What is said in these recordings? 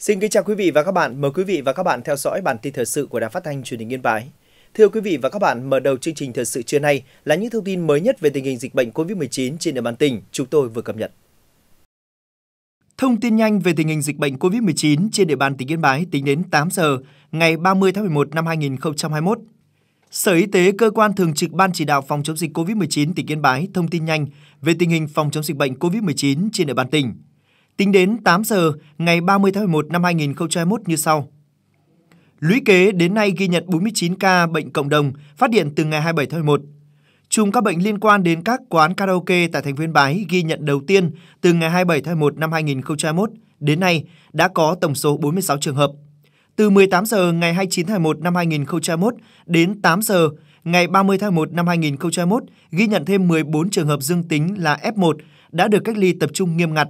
Xin kính chào quý vị và các bạn. Mời quý vị và các bạn theo dõi bản tin thời sự của Đài Phát thanh Truyền hình Yên Bái. Thưa quý vị và các bạn, mở đầu chương trình thời sự trưa nay là những thông tin mới nhất về tình hình dịch bệnh COVID-19 trên địa bàn tỉnh chúng tôi vừa cập nhật. Thông tin nhanh về tình hình dịch bệnh COVID-19 trên địa bàn tỉnh Yên Bái tính đến 8 giờ ngày 30 tháng 11 năm 2021. Sở Y tế, cơ quan thường trực Ban chỉ đạo phòng chống dịch COVID-19 tỉnh Yên Bái thông tin nhanh về tình hình phòng chống dịch bệnh COVID-19 trên địa bàn tỉnh. Tính đến 8 giờ ngày 30 tháng 11 năm 2021 như sau. Lũy kế đến nay ghi nhận 49 ca bệnh cộng đồng phát hiện từ ngày 27 tháng 11. Chùm các bệnh liên quan đến các quán karaoke tại thành phố Yên Bái ghi nhận đầu tiên từ ngày 27 tháng 11 năm 2021 đến nay đã có tổng số 46 trường hợp. Từ 18 giờ ngày 29 tháng 11 năm 2021 đến 8 giờ ngày 30 tháng 1 năm 2021 ghi nhận thêm 14 trường hợp dương tính là F1 đã được cách ly tập trung nghiêm ngặt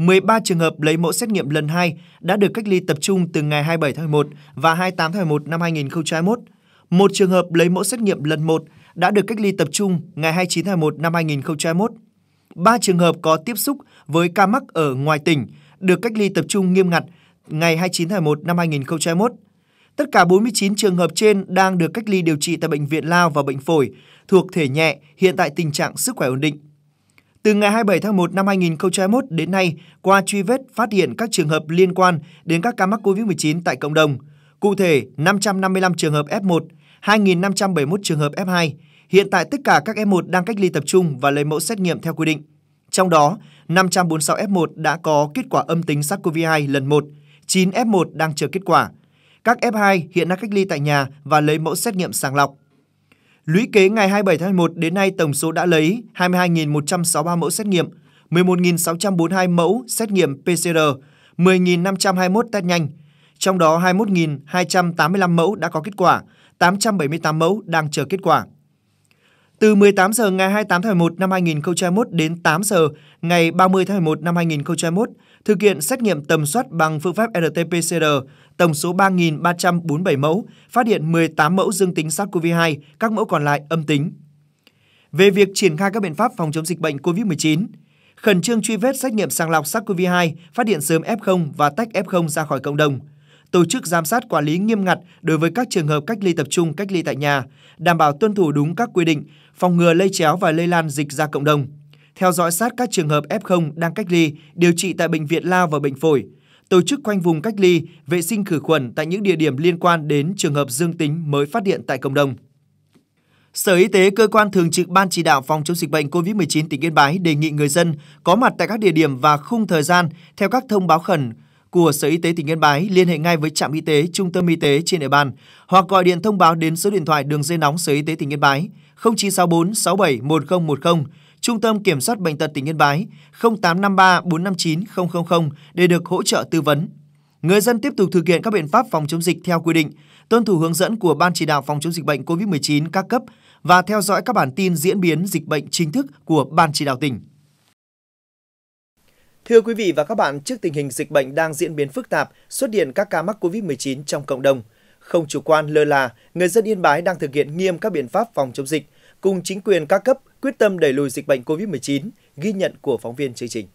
13 trường hợp lấy mẫu xét nghiệm lần 2 đã được cách ly tập trung từ ngày 27 tháng 11 và 28 tháng 11 năm 2021. Một trường hợp lấy mẫu xét nghiệm lần 1 đã được cách ly tập trung ngày 29 tháng 11 năm 2021. Ba trường hợp có tiếp xúc với ca mắc ở ngoài tỉnh được cách ly tập trung nghiêm ngặt ngày 29 tháng 11 năm 2021. Tất cả 49 trường hợp trên đang được cách ly điều trị tại bệnh viện Lao và bệnh phổi thuộc thể nhẹ, hiện tại tình trạng sức khỏe ổn định. Từ ngày 27 tháng 1 năm 2021 đến nay, qua truy vết phát hiện các trường hợp liên quan đến các ca mắc COVID-19 tại cộng đồng. Cụ thể, 555 trường hợp F1, 2.571 trường hợp F2. Hiện tại tất cả các F1 đang cách ly tập trung và lấy mẫu xét nghiệm theo quy định. Trong đó, 546 F1 đã có kết quả âm tính SARS-CoV-2 lần 1, 9 F1 đang chờ kết quả. Các F2 hiện đang cách ly tại nhà và lấy mẫu xét nghiệm sàng lọc. Lũy kế ngày 27 tháng 11 đến nay tổng số đã lấy 22.163 mẫu xét nghiệm, 11.642 mẫu xét nghiệm PCR, 10.521 test nhanh. Trong đó 21.285 mẫu đã có kết quả, 878 mẫu đang chờ kết quả. Từ 18 giờ ngày 28 tháng 11 năm 2021 đến 8 giờ ngày 30 tháng 11 năm 2021, thực hiện xét nghiệm tầm soát bằng phương pháp RT-PCR tổng số 3.347 mẫu, phát hiện 18 mẫu dương tính SARS-CoV-2, các mẫu còn lại âm tính. Về việc triển khai các biện pháp phòng chống dịch bệnh COVID-19, khẩn trương truy vết xét nghiệm sàng lọc SARS-CoV-2, phát hiện sớm F0 và tách F0 ra khỏi cộng đồng, tổ chức giám sát quản lý nghiêm ngặt đối với các trường hợp cách ly tập trung, cách ly tại nhà, đảm bảo tuân thủ đúng các quy định, phòng ngừa lây chéo và lây lan dịch ra cộng đồng. Theo dõi sát các trường hợp F0 đang cách ly, điều trị tại bệnh viện Lao và bệnh phổi, tổ chức khoanh vùng cách ly, vệ sinh khử khuẩn tại những địa điểm liên quan đến trường hợp dương tính mới phát hiện tại cộng đồng. Sở Y tế, cơ quan thường trực Ban chỉ đạo phòng chống dịch bệnh COVID-19 tỉnh Yên Bái đề nghị người dân có mặt tại các địa điểm và khung thời gian theo các thông báo khẩn của Sở Y tế tỉnh Yên Bái liên hệ ngay với trạm y tế, trung tâm y tế trên địa bàn hoặc gọi điện thông báo đến số điện thoại đường dây nóng Sở Y tế tỉnh Yên Bái 0964 67 1010, Trung tâm Kiểm soát Bệnh tật tỉnh Yên Bái 0853 459 000 để được hỗ trợ tư vấn. Người dân tiếp tục thực hiện các biện pháp phòng chống dịch theo quy định, tuân thủ hướng dẫn của Ban chỉ đạo phòng chống dịch bệnh COVID-19 các cấp và theo dõi các bản tin diễn biến dịch bệnh chính thức của Ban chỉ đạo tỉnh. Thưa quý vị và các bạn, trước tình hình dịch bệnh đang diễn biến phức tạp, xuất hiện các ca mắc COVID-19 trong cộng đồng, không chủ quan lơ là, người dân Yên Bái đang thực hiện nghiêm các biện pháp phòng chống dịch, cùng chính quyền các cấp quyết tâm đẩy lùi dịch bệnh COVID-19, ghi nhận của phóng viên chương trình.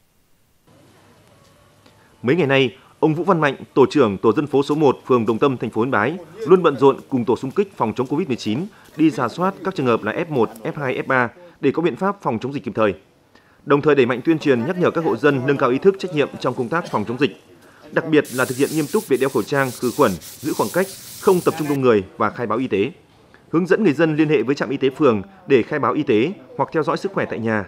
Mấy ngày nay, ông Vũ Văn Mạnh, tổ trưởng tổ dân phố số 1, phường Đồng Tâm, thành phố Yên Bái, luôn bận rộn cùng tổ xung kích phòng chống COVID-19 đi giả soát các trường hợp là F1, F2, F3 để có biện pháp phòng chống dịch kịp thời. Đồng thời đẩy mạnh tuyên truyền nhắc nhở các hộ dân nâng cao ý thức trách nhiệm trong công tác phòng chống dịch, đặc biệt là thực hiện nghiêm túc việc đeo khẩu trang, khử khuẩn, giữ khoảng cách, không tập trung đông người và khai báo y tế hướng dẫn người dân liên hệ với trạm y tế phường để khai báo y tế hoặc theo dõi sức khỏe tại nhà.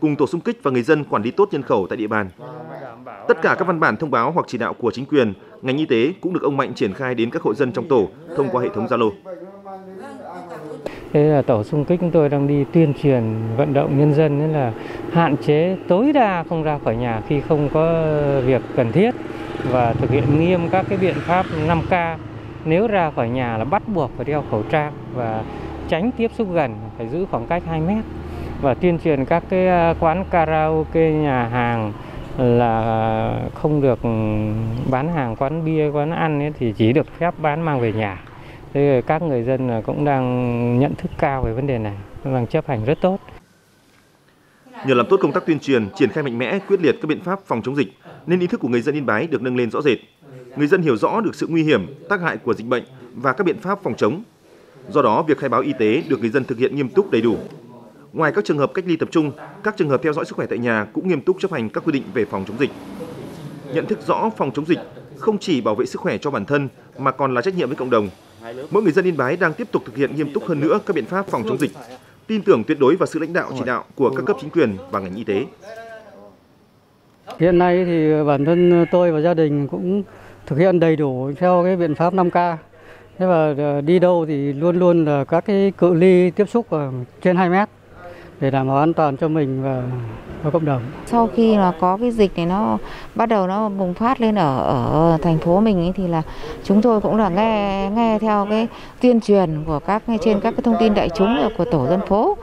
Cùng tổ xung kích và người dân quản lý tốt nhân khẩu tại địa bàn. Tất cả các văn bản thông báo hoặc chỉ đạo của chính quyền, ngành y tế cũng được ông Mạnh triển khai đến các hộ dân trong tổ thông qua hệ thống Zalo. Thế là tổ xung kích chúng tôi đang đi tuyên truyền vận động nhân dân nên là hạn chế tối đa không ra khỏi nhà khi không có việc cần thiết và thực hiện nghiêm các cái biện pháp 5K nếu ra khỏi nhà là bắt buộc phải đeo khẩu trang và tránh tiếp xúc gần phải giữ khoảng cách 2 mét. Và tuyên truyền các cái à, quán karaoke nhà hàng là không được ừ, bán hàng quán bia quán ăn ấy thì chỉ được phép bán mang về nhà. Thế các người dân cũng đang nhận thức cao về vấn đề này đang chấp hành rất tốt. Nhờ làm tốt công tác tuyên truyền, triển khai mạnh mẽ, quyết liệt các biện pháp phòng chống dịch, nên ý thức của người dân Yên Bái được nâng lên rõ rệt. Người dân hiểu rõ được sự nguy hiểm, tác hại của dịch bệnh và các biện pháp phòng chống. Do đó, việc khai báo y tế được người dân thực hiện nghiêm túc đầy đủ. Ngoài các trường hợp cách ly tập trung, các trường hợp theo dõi sức khỏe tại nhà cũng nghiêm túc chấp hành các quy định về phòng chống dịch. Nhận thức rõ phòng chống dịch không chỉ bảo vệ sức khỏe cho bản thân mà còn là trách nhiệm với cộng đồng. Mỗi người dân Yên Bái đang tiếp tục thực hiện nghiêm túc hơn nữa các biện pháp phòng chống dịch, tin tưởng tuyệt đối vào sự lãnh đạo chỉ đạo của các cấp chính quyền và ngành y tế. Hiện nay thì bản thân tôi và gia đình cũng thực hiện đầy đủ theo cái biện pháp 5K. Thế và ờ, đi đâu thì luôn luôn là các cái cự ly tiếp xúc trên 2 mét để đảm bảo an toàn cho mình và cho cộng đồng. Sau khi là có cái dịch này nó bắt đầu nó bùng phát lên ở ở thành phố mình ấy, thì là chúng tôi cũng là nghe nghe theo cái tuyên truyền của các trên các cái thông tin đại chúng của tổ dân phố.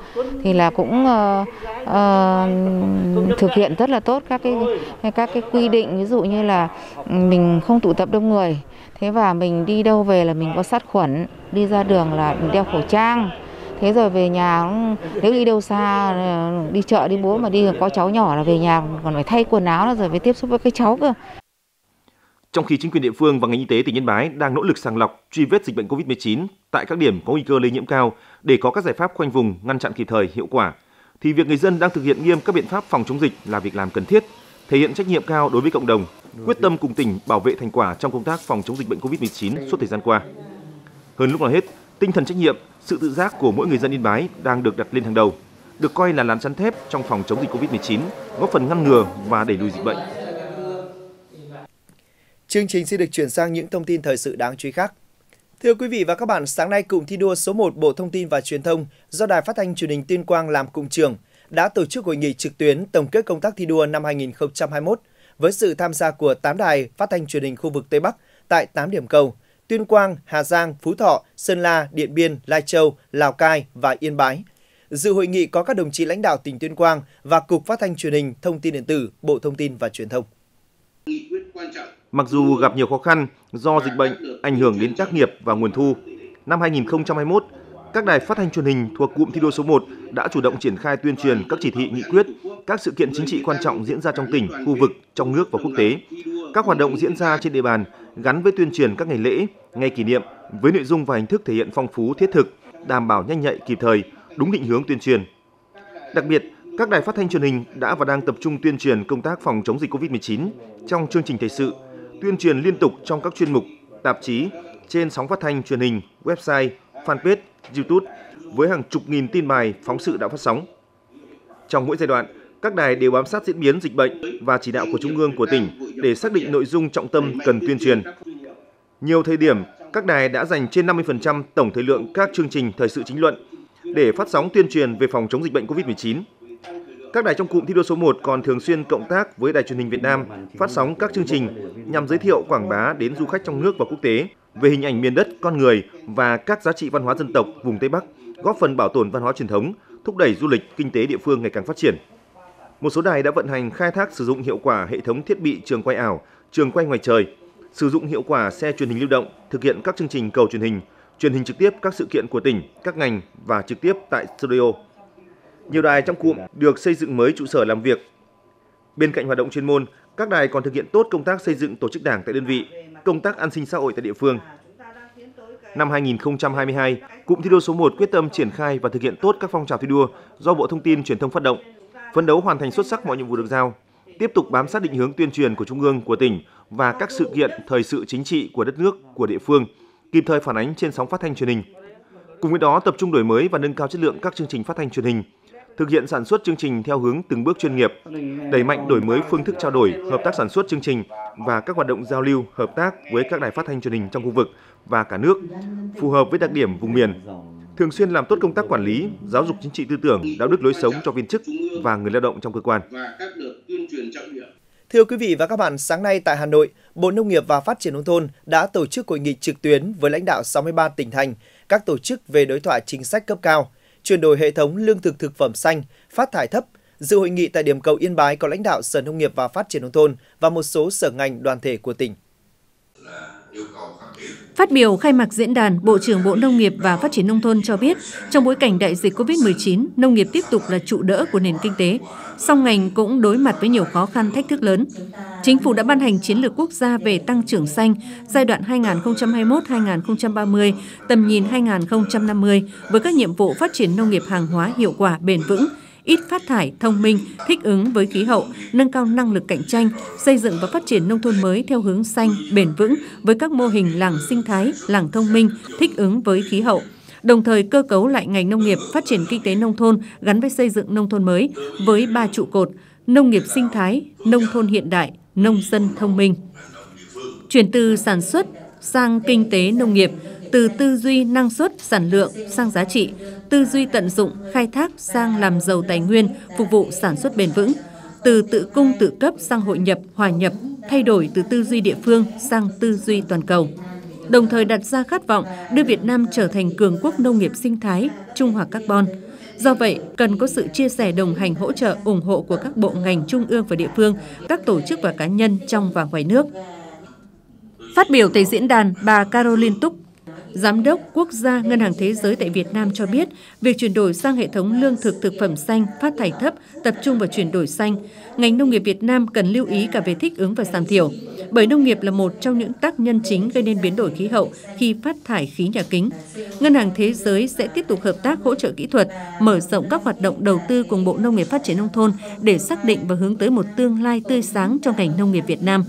Thì là cũng uh, uh, thực hiện rất là tốt các cái các cái quy định. Ví dụ như là mình không tụ tập đông người thế và mình đi đâu về là mình có sát khuẩn đi ra đường là mình đeo khẩu trang thế rồi về nhà nếu đi đâu xa ờ, đi chợ đi bố mà đi có cháu nhỏ là về nhà còn phải thay quần áo rồi phải tiếp xúc với cái cháu cơ trong khi chính quyền địa phương và ngành y tế tỉnh Yên Bái đang nỗ lực sàng lọc, truy vết dịch bệnh COVID-19 tại các điểm có nguy cơ lây nhiễm cao để có các giải pháp khoanh vùng, ngăn chặn kịp thời, hiệu quả, thì việc người dân đang thực hiện nghiêm các biện pháp phòng chống dịch là việc làm cần thiết, thể hiện trách nhiệm cao đối với cộng đồng, quyết tâm cùng tỉnh bảo vệ thành quả trong công tác phòng chống dịch bệnh COVID-19 suốt thời gian qua. Hơn lúc nào hết, tinh thần trách nhiệm, sự tự giác của mỗi người dân Yên Bái đang được đặt lên hàng đầu, được coi là lá chắn thép trong phòng chống dịch Covid-19, góp phần ngăn ngừa và đẩy lùi dịch bệnh. Chương trình sẽ được chuyển sang những thông tin thời sự đáng chú ý khác. Thưa quý vị và các bạn, sáng nay cụm thi đua số 1 Bộ Thông tin và Truyền thông do Đài Phát thanh Truyền hình Tuyên Quang làm cụm trưởng đã tổ chức hội nghị trực tuyến tổng kết công tác thi đua năm 2021 với sự tham gia của 8 đài phát thanh truyền hình khu vực Tây Bắc tại 8 điểm cầu Tuyên Quang, Hà Giang, Phú Thọ, Sơn La, Điện Biên, Lai Châu, Lào Cai và Yên Bái. Dự hội nghị có các đồng chí lãnh đạo tỉnh Tuyên Quang và Cục Phát thanh Truyền hình, Thông tin điện tử, Bộ Thông tin và Truyền thông. Mặc dù gặp nhiều khó khăn do dịch bệnh ảnh hưởng đến tác nghiệp và nguồn thu, năm 2021, các đài phát thanh truyền hình thuộc cụm thi đua số 1 đã chủ động triển khai tuyên truyền các chỉ thị nghị quyết, các sự kiện chính trị quan trọng diễn ra trong tỉnh, khu vực, trong nước và quốc tế. Các hoạt động diễn ra trên địa bàn gắn với tuyên truyền các ngày lễ, ngày kỷ niệm với nội dung và hình thức thể hiện phong phú thiết thực, đảm bảo nhanh nhạy kịp thời, đúng định hướng tuyên truyền. Đặc biệt, các đài phát thanh truyền hình đã và đang tập trung tuyên truyền công tác phòng chống dịch COVID-19 trong chương trình thời sự, tuyên truyền liên tục trong các chuyên mục, tạp chí, trên sóng phát thanh truyền hình, website, fanpage, YouTube với hàng chục nghìn tin bài, phóng sự đã phát sóng. Trong mỗi giai đoạn, các đài đều bám sát diễn biến dịch bệnh và chỉ đạo của Trung ương của tỉnh để xác định nội dung trọng tâm cần tuyên truyền. Nhiều thời điểm, các đài đã dành trên 50% tổng thời lượng các chương trình thời sự chính luận để phát sóng tuyên truyền về phòng chống dịch bệnh COVID-19. Các đài trong cụm thi đua số 1 còn thường xuyên cộng tác với Đài truyền hình Việt Nam phát sóng các chương trình nhằm giới thiệu quảng bá đến du khách trong nước và quốc tế về hình ảnh miền đất, con người và các giá trị văn hóa dân tộc vùng Tây Bắc, góp phần bảo tồn văn hóa truyền thống, thúc đẩy du lịch, kinh tế địa phương ngày càng phát triển. Một số đài đã vận hành khai thác sử dụng hiệu quả hệ thống thiết bị trường quay ảo, trường quay ngoài trời, sử dụng hiệu quả xe truyền hình lưu động, thực hiện các chương trình cầu truyền hình, truyền hình trực tiếp các sự kiện của tỉnh, các ngành và trực tiếp tại studio. Nhiều đài trong cụm được xây dựng mới trụ sở làm việc. Bên cạnh hoạt động chuyên môn, các đài còn thực hiện tốt công tác xây dựng tổ chức đảng tại đơn vị, công tác an sinh xã hội tại địa phương. Năm 2022, cụm thi đua số 1 quyết tâm triển khai và thực hiện tốt các phong trào thi đua do Bộ Thông tin Truyền thông phát động, phấn đấu hoàn thành xuất sắc mọi nhiệm vụ được giao, tiếp tục bám sát định hướng tuyên truyền của Trung ương, của tỉnh và các sự kiện thời sự chính trị của đất nước, của địa phương, kịp thời phản ánh trên sóng phát thanh truyền hình. Cùng với đó tập trung đổi mới và nâng cao chất lượng các chương trình phát thanh truyền hình, thực hiện sản xuất chương trình theo hướng từng bước chuyên nghiệp, đẩy mạnh đổi mới phương thức trao đổi, hợp tác sản xuất chương trình và các hoạt động giao lưu, hợp tác với các đài phát thanh truyền hình trong khu vực và cả nước, phù hợp với đặc điểm vùng miền, thường xuyên làm tốt công tác quản lý, giáo dục chính trị tư tưởng, đạo đức lối sống cho viên chức và người lao động trong cơ quan. Thưa quý vị và các bạn, sáng nay tại Hà Nội, Bộ Nông nghiệp và Phát triển nông thôn đã tổ chức hội nghị trực tuyến với lãnh đạo 63 tỉnh thành, các tổ chức về đối thoại chính sách cấp cao, chuyển đổi hệ thống lương thực thực phẩm xanh, phát thải thấp. Dự hội nghị tại điểm cầu Yên Bái có lãnh đạo Sở Nông nghiệp và Phát triển nông thôn và một số sở ngành đoàn thể của tỉnh. Phát biểu khai mạc diễn đàn, Bộ trưởng Bộ Nông nghiệp và Phát triển Nông thôn cho biết, trong bối cảnh đại dịch COVID-19, nông nghiệp tiếp tục là trụ đỡ của nền kinh tế, song ngành cũng đối mặt với nhiều khó khăn thách thức lớn. Chính phủ đã ban hành chiến lược quốc gia về tăng trưởng xanh giai đoạn 2021-2030, tầm nhìn 2050 với các nhiệm vụ phát triển nông nghiệp hàng hóa hiệu quả bền vững, ít phát thải, thông minh, thích ứng với khí hậu, nâng cao năng lực cạnh tranh, xây dựng và phát triển nông thôn mới theo hướng xanh, bền vững với các mô hình làng sinh thái, làng thông minh, thích ứng với khí hậu, đồng thời cơ cấu lại ngành nông nghiệp, phát triển kinh tế nông thôn gắn với xây dựng nông thôn mới với ba trụ cột: nông nghiệp sinh thái, nông thôn hiện đại, nông dân thông minh. Chuyển từ sản xuất sang kinh tế nông nghiệp, từ tư duy năng suất, sản lượng sang giá trị, tư duy tận dụng, khai thác sang làm giàu tài nguyên, phục vụ sản xuất bền vững, từ tự cung tự cấp sang hội nhập, hòa nhập, thay đổi từ tư duy địa phương sang tư duy toàn cầu. Đồng thời đặt ra khát vọng đưa Việt Nam trở thành cường quốc nông nghiệp sinh thái, trung hòa carbon. Do vậy, cần có sự chia sẻ đồng hành hỗ trợ ủng hộ của các bộ ngành trung ương và địa phương, các tổ chức và cá nhân trong và ngoài nước. Phát biểu tại diễn đàn, bà Caroline Túc, Giám đốc Quốc gia Ngân hàng Thế giới tại Việt Nam cho biết, việc chuyển đổi sang hệ thống lương thực thực phẩm xanh, phát thải thấp, tập trung vào chuyển đổi xanh, ngành nông nghiệp Việt Nam cần lưu ý cả về thích ứng và giảm thiểu, bởi nông nghiệp là một trong những tác nhân chính gây nên biến đổi khí hậu khi phát thải khí nhà kính. Ngân hàng Thế giới sẽ tiếp tục hợp tác hỗ trợ kỹ thuật, mở rộng các hoạt động đầu tư cùng Bộ Nông nghiệp Phát triển Nông thôn để xác định và hướng tới một tương lai tươi sáng cho ngành nông nghiệp Việt Nam.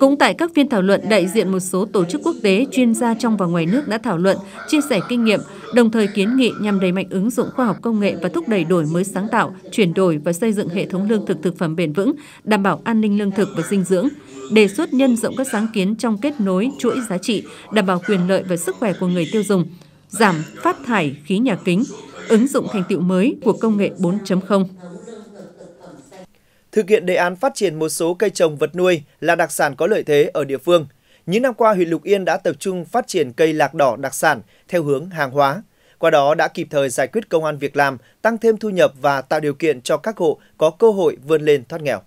Cũng tại các phiên thảo luận, đại diện một số tổ chức quốc tế, chuyên gia trong và ngoài nước đã thảo luận, chia sẻ kinh nghiệm, đồng thời kiến nghị nhằm đẩy mạnh ứng dụng khoa học công nghệ và thúc đẩy đổi mới sáng tạo, chuyển đổi và xây dựng hệ thống lương thực thực phẩm bền vững, đảm bảo an ninh lương thực và dinh dưỡng, đề xuất nhân rộng các sáng kiến trong kết nối chuỗi giá trị, đảm bảo quyền lợi và sức khỏe của người tiêu dùng, giảm phát thải khí nhà kính, ứng dụng thành tựu mới của công nghệ 4.0 thực hiện đề án phát triển một số cây trồng vật nuôi là đặc sản có lợi thế ở địa phương. Những năm qua, huyện Lục Yên đã tập trung phát triển cây lạc đỏ đặc sản theo hướng hàng hóa. Qua đó đã kịp thời giải quyết công an việc làm, tăng thêm thu nhập và tạo điều kiện cho các hộ có cơ hội vươn lên thoát nghèo.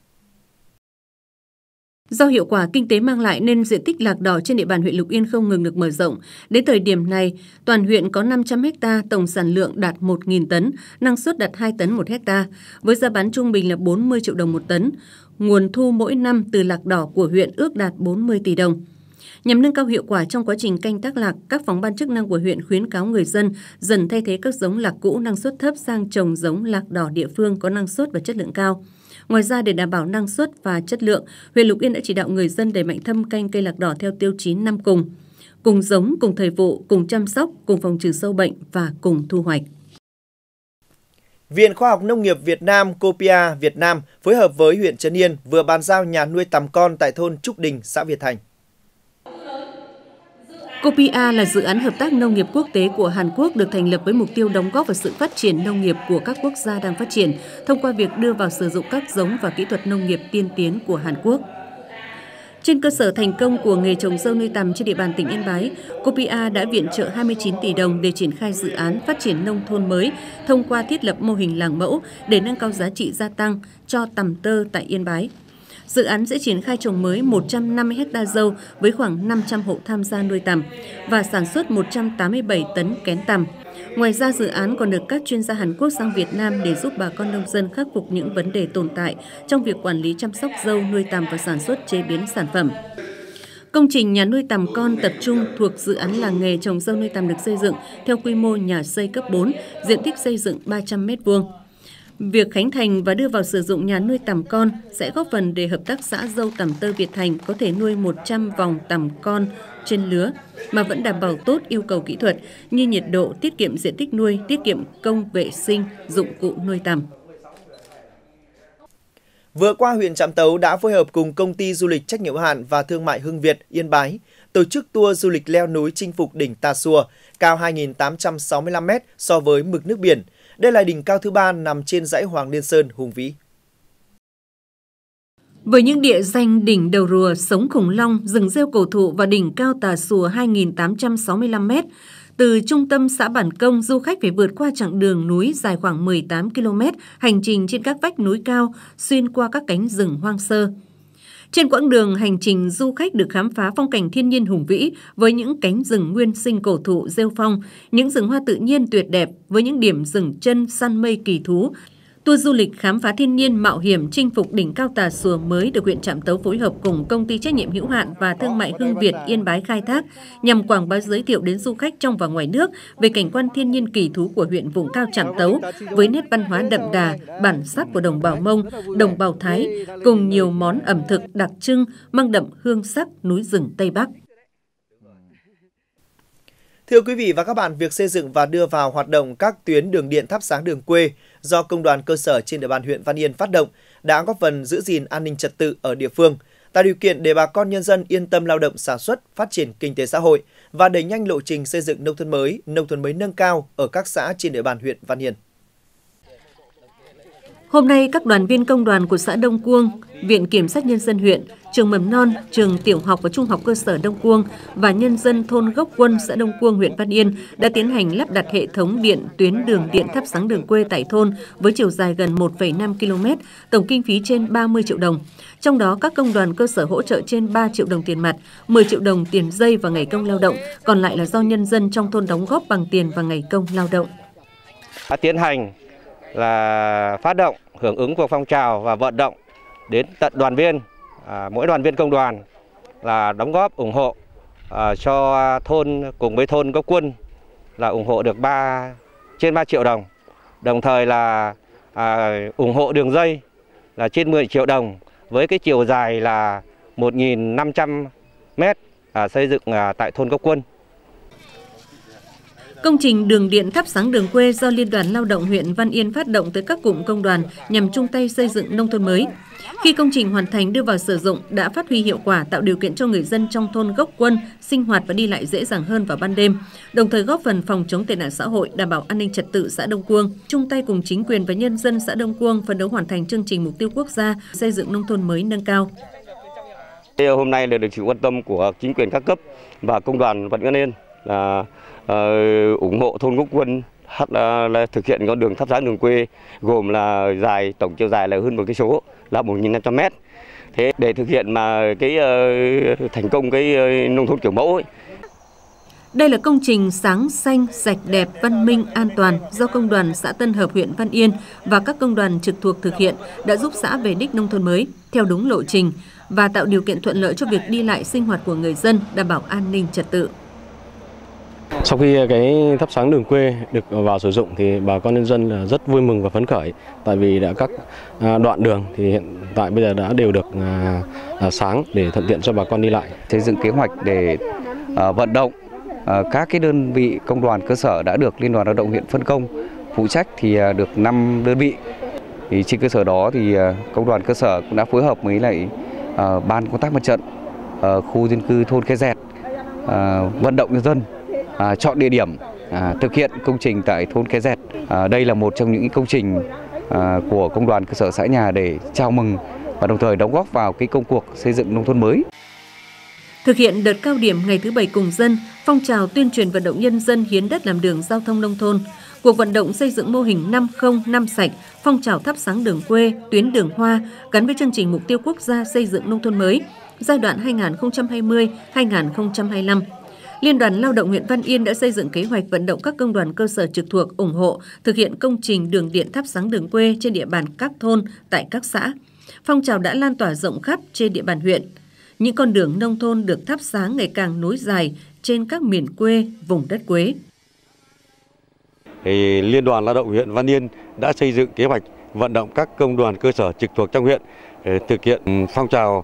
Do hiệu quả kinh tế mang lại nên diện tích lạc đỏ trên địa bàn huyện Lục Yên không ngừng được mở rộng. Đến thời điểm này, toàn huyện có 500 ha, tổng sản lượng đạt 1.000 tấn, năng suất đạt 2 tấn một ha, với giá bán trung bình là 40 triệu đồng một tấn. Nguồn thu mỗi năm từ lạc đỏ của huyện ước đạt 40 tỷ đồng. Nhằm nâng cao hiệu quả trong quá trình canh tác lạc, các phòng ban chức năng của huyện khuyến cáo người dân dần thay thế các giống lạc cũ năng suất thấp sang trồng giống lạc đỏ địa phương có năng suất và chất lượng cao. Ngoài ra để đảm bảo năng suất và chất lượng, huyện Lục Yên đã chỉ đạo người dân đẩy mạnh thâm canh cây lạc đỏ theo tiêu chí năm cùng, cùng giống, cùng thời vụ, cùng chăm sóc, cùng phòng trừ sâu bệnh và cùng thu hoạch. Viện Khoa học Nông nghiệp Việt Nam Copia Việt Nam phối hợp với huyện Trấn Yên vừa bàn giao nhà nuôi tầm con tại thôn Trúc Đình, xã Việt Thành. Copia là dự án hợp tác nông nghiệp quốc tế của Hàn Quốc được thành lập với mục tiêu đóng góp vào sự phát triển nông nghiệp của các quốc gia đang phát triển thông qua việc đưa vào sử dụng các giống và kỹ thuật nông nghiệp tiên tiến của Hàn Quốc. Trên cơ sở thành công của nghề trồng dâu nuôi tầm trên địa bàn tỉnh Yên Bái, Copia đã viện trợ 29 tỷ đồng để triển khai dự án phát triển nông thôn mới thông qua thiết lập mô hình làng mẫu để nâng cao giá trị gia tăng cho tầm tơ tại Yên Bái. Dự án sẽ triển khai trồng mới 150 ha dâu với khoảng 500 hộ tham gia nuôi tằm và sản xuất 187 tấn kén tằm. Ngoài ra, dự án còn được các chuyên gia Hàn Quốc sang Việt Nam để giúp bà con nông dân khắc phục những vấn đề tồn tại trong việc quản lý chăm sóc dâu, nuôi tằm và sản xuất chế biến sản phẩm. Công trình nhà nuôi tằm con tập trung thuộc dự án làng nghề trồng dâu nuôi tằm được xây dựng theo quy mô nhà xây cấp 4, diện tích xây dựng 300 m2. Việc khánh thành và đưa vào sử dụng nhà nuôi tằm con sẽ góp phần để hợp tác xã dâu tằm tơ Việt Thành có thể nuôi 100 vòng tằm con trên lứa mà vẫn đảm bảo tốt yêu cầu kỹ thuật như nhiệt độ, tiết kiệm diện tích nuôi, tiết kiệm công vệ sinh, dụng cụ nuôi tằm. Vừa qua, huyện Trạm Tấu đã phối hợp cùng công ty du lịch trách nhiệm hạn và thương mại Hưng Việt Yên Bái tổ chức tour du lịch leo núi chinh phục đỉnh Tà Xùa, cao 2.865 m so với mực nước biển, đây là đỉnh cao thứ ba nằm trên dãy Hoàng Liên Sơn hùng vĩ. Với những địa danh đỉnh đầu rùa, sống khủng long, rừng rêu cổ thụ và đỉnh cao tà sùa 2.865 m, từ trung tâm xã Bản Công, du khách phải vượt qua chặng đường núi dài khoảng 18 km, hành trình trên các vách núi cao, xuyên qua các cánh rừng hoang sơ. Trên quãng đường hành trình du khách được khám phá phong cảnh thiên nhiên hùng vĩ với những cánh rừng nguyên sinh cổ thụ rêu phong, những rừng hoa tự nhiên tuyệt đẹp với những điểm dừng chân săn mây kỳ thú, Tour du lịch khám phá thiên nhiên mạo hiểm chinh phục đỉnh cao Tà Xùa mới được huyện Trạm Tấu phối hợp cùng công ty trách nhiệm hữu hạn và thương mại Hưng Việt Yên Bái khai thác nhằm quảng bá giới thiệu đến du khách trong và ngoài nước về cảnh quan thiên nhiên kỳ thú của huyện vùng cao Trạm Tấu với nét văn hóa đậm đà, bản sắc của đồng bào Mông, đồng bào Thái cùng nhiều món ẩm thực đặc trưng mang đậm hương sắc núi rừng Tây Bắc. Thưa quý vị và các bạn, việc xây dựng và đưa vào hoạt động các tuyến đường điện thắp sáng đường quê do công đoàn cơ sở trên địa bàn huyện Văn Yên phát động đã góp phần giữ gìn an ninh trật tự ở địa phương, tạo điều kiện để bà con nhân dân yên tâm lao động sản xuất, phát triển kinh tế xã hội và đẩy nhanh lộ trình xây dựng nông thôn mới, nông thôn mới nâng cao ở các xã trên địa bàn huyện Văn Yên. Hôm nay, các đoàn viên công đoàn của xã Đông Cuông, Viện Kiểm sát Nhân dân huyện, trường mầm non, trường tiểu học và trung học cơ sở Đông Cuông và nhân dân thôn Gốc Quân, xã Đông Cuông, huyện Văn Yên đã tiến hành lắp đặt hệ thống điện tuyến đường điện thắp sáng đường quê tại thôn với chiều dài gần 1,5 km, tổng kinh phí trên 30 triệu đồng. Trong đó, các công đoàn cơ sở hỗ trợ trên 3 triệu đồng tiền mặt, 10 triệu đồng tiền dây và ngày công lao động, còn lại là do nhân dân trong thôn đóng góp bằng tiền và ngày công lao động. Đã tiến hành là phát động hưởng ứng cuộc phong trào và vận động đến tận đoàn viên, à, mỗi đoàn viên công đoàn là đóng góp ủng hộ à, cho thôn cùng với thôn Gốc Quân là ủng hộ được 3 trên 3 triệu đồng. Đồng thời là à, ủng hộ đường dây là trên 10 triệu đồng với cái chiều dài là 1.500 mét à, xây dựng à, tại thôn Gốc Quân. Công trình đường điện thắp sáng đường quê do Liên đoàn Lao động huyện Văn Yên phát động tới các cụm công đoàn nhằm chung tay xây dựng nông thôn mới. Khi công trình hoàn thành đưa vào sử dụng đã phát huy hiệu quả tạo điều kiện cho người dân trong thôn gốc quân sinh hoạt và đi lại dễ dàng hơn vào ban đêm, đồng thời góp phần phòng chống tệ nạn xã hội, đảm bảo an ninh trật tự xã Đông Cuông, chung tay cùng chính quyền và nhân dân xã Đông Cuông phấn đấu hoàn thành chương trình mục tiêu quốc gia xây dựng nông thôn mới nâng cao. Hôm nay là được sự quan tâm của chính quyền các cấp và công đoàn Vận Yên là Ờ, ủng hộ thôn Gốc Quân uh, là thực hiện con đường thắp sáng đường quê gồm là dài tổng chiều dài là hơn một cái số là 1.500 mét. Thế để thực hiện mà cái uh, thành công cái uh, nông thôn kiểu mẫu ấy, đây là công trình sáng xanh, sạch đẹp, văn minh, an toàn do Công đoàn xã Tân Hợp huyện Văn Yên và các công đoàn trực thuộc thực hiện đã giúp xã về đích nông thôn mới theo đúng lộ trình và tạo điều kiện thuận lợi cho việc đi lại sinh hoạt của người dân, đảm bảo an ninh trật tự. Sau khi ờ, cái thắp sáng đường quê được vào sử dụng thì bà con nhân dân rất vui mừng và phấn khởi tại vì đã các à, đoạn đường thì hiện tại bây giờ đã đều được à, à, sáng để thuận tiện cho bà con đi lại. Xây dựng kế hoạch để vận động các cái đơn vị công đoàn cơ sở đã được Liên đoàn Lao động huyện phân công phụ trách thì được 5 đơn vị. Thì trên cơ sở đó thì công đoàn cơ sở cũng đã phối hợp với lại ban công tác mặt trận ờ, khu dân cư thôn Khe Dẹt vận động nhân dân à, chọn địa điểm à, thực hiện công trình tại thôn Cái Dẹt. À, đây là một trong những công trình à, của công đoàn cơ sở xã nhà để chào mừng và đồng thời đóng góp vào cái công cuộc xây dựng nông thôn mới. Thực hiện đợt cao điểm ngày thứ bảy cùng dân, phong trào tuyên truyền vận động nhân dân hiến đất làm đường giao thông nông thôn, cuộc vận động xây dựng mô hình 50 năm sạch, phong trào thắp sáng đường quê, tuyến đường hoa gắn với chương trình mục tiêu quốc gia xây dựng nông thôn mới giai đoạn 2020-2025 Liên đoàn Lao động huyện Văn Yên đã xây dựng kế hoạch vận động các công đoàn cơ sở trực thuộc ủng hộ thực hiện công trình đường điện thắp sáng đường quê trên địa bàn các thôn tại các xã. Phong trào đã lan tỏa rộng khắp trên địa bàn huyện. Những con đường nông thôn được thắp sáng ngày càng nối dài trên các miền quê, vùng đất quế. Thì Liên đoàn Lao động huyện Văn Yên đã xây dựng kế hoạch vận động các công đoàn cơ sở trực thuộc trong huyện để thực hiện phong trào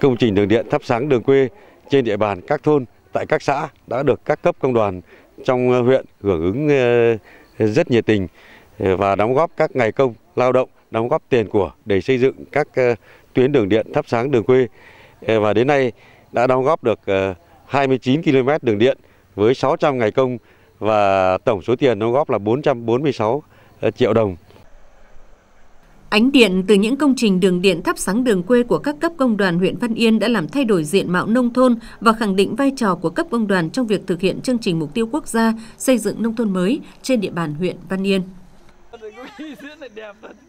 công trình đường điện thắp sáng đường quê trên địa bàn các thôn tại các xã đã được các cấp công đoàn trong ờ, huyện hưởng ứng ờ, rất nhiệt tình ờ, và đóng góp các ngày công lao động, đóng góp tiền của để xây dựng các tuyến đường điện thắp sáng đường quê. Và đến nay đã đóng góp được 29 km đường điện với 600 ngày công và tổng số tiền đóng góp là 446 triệu đồng. Ánh điện từ những công trình đường điện thắp sáng đường quê của các cấp công đoàn huyện Văn Yên đã làm thay đổi diện mạo nông thôn và khẳng định vai trò của cấp công đoàn trong việc thực hiện chương trình mục tiêu quốc gia xây dựng nông thôn mới trên địa bàn huyện Văn Yên.